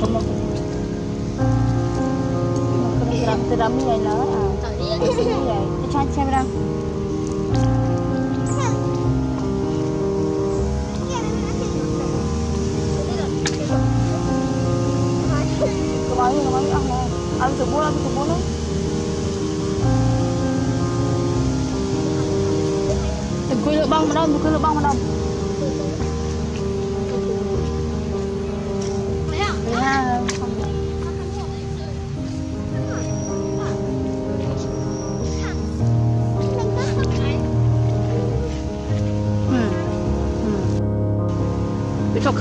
không không cái răng từ răng như này à như vậy cái cha cha răng cái bói cái bói ăn này ăn bún ăn từ bún đừng quên lựa bông đâu, đừng quên lựa bông đâu.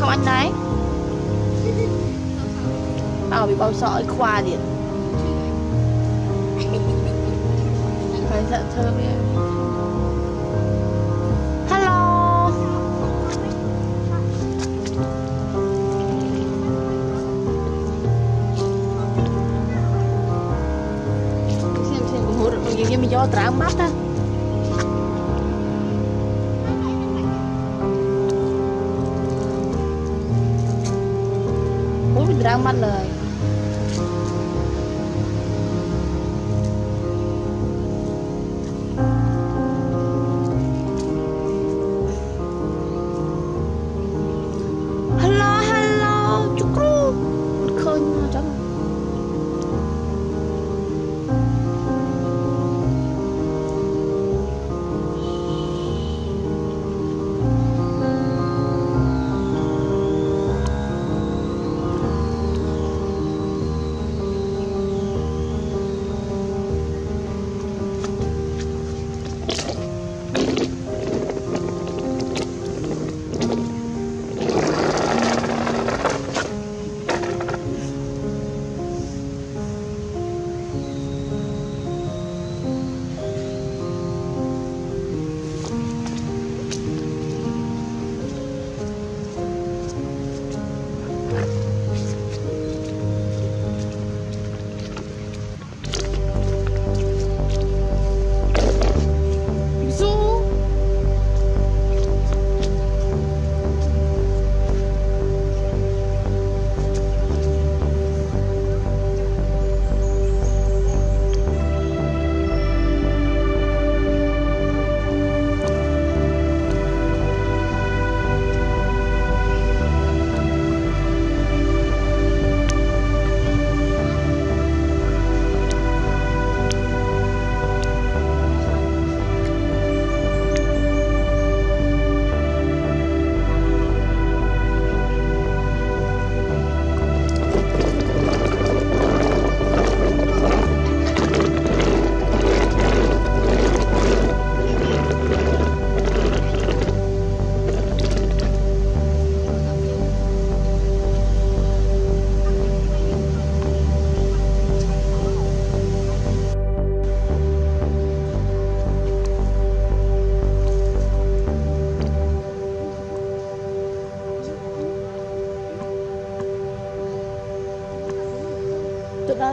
អញដែរអោវាបោសឲ្យខ្វាទៀតហើយថាធ្វើវា Hello ខ្ញុំខ្ញុំហូរយើងខ្ញុំយកត្រាំបាត់ទៅ ทั้งหมดเลย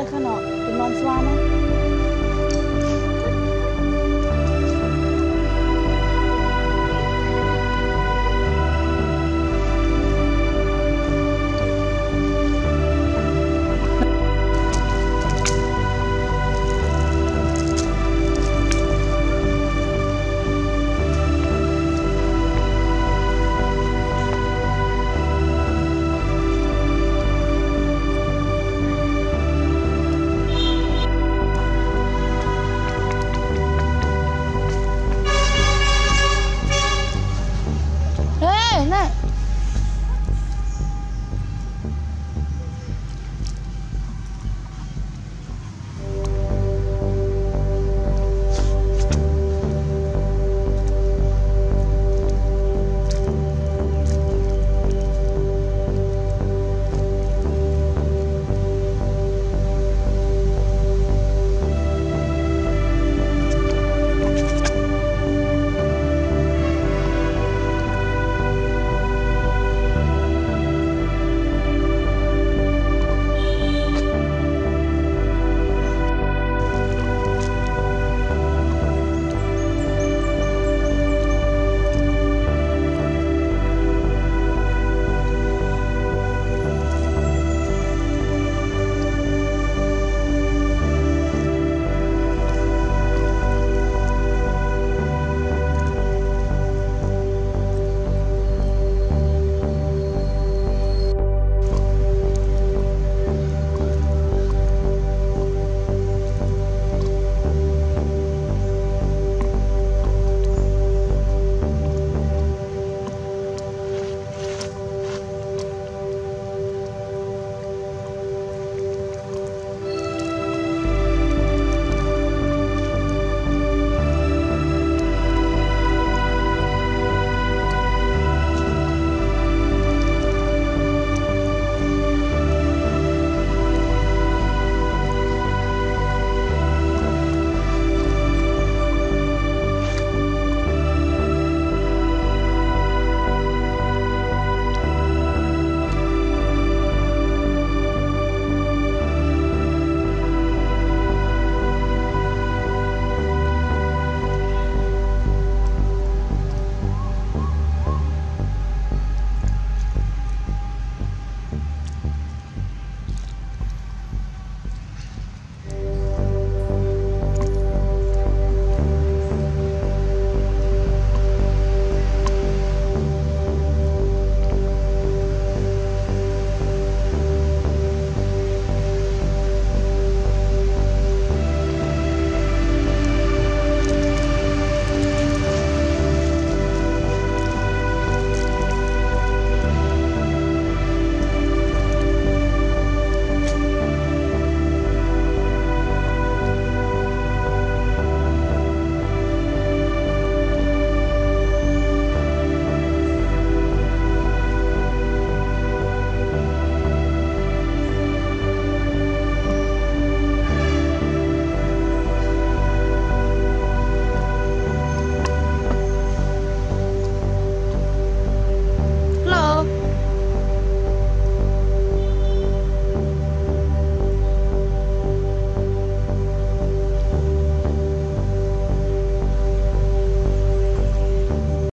দেখানো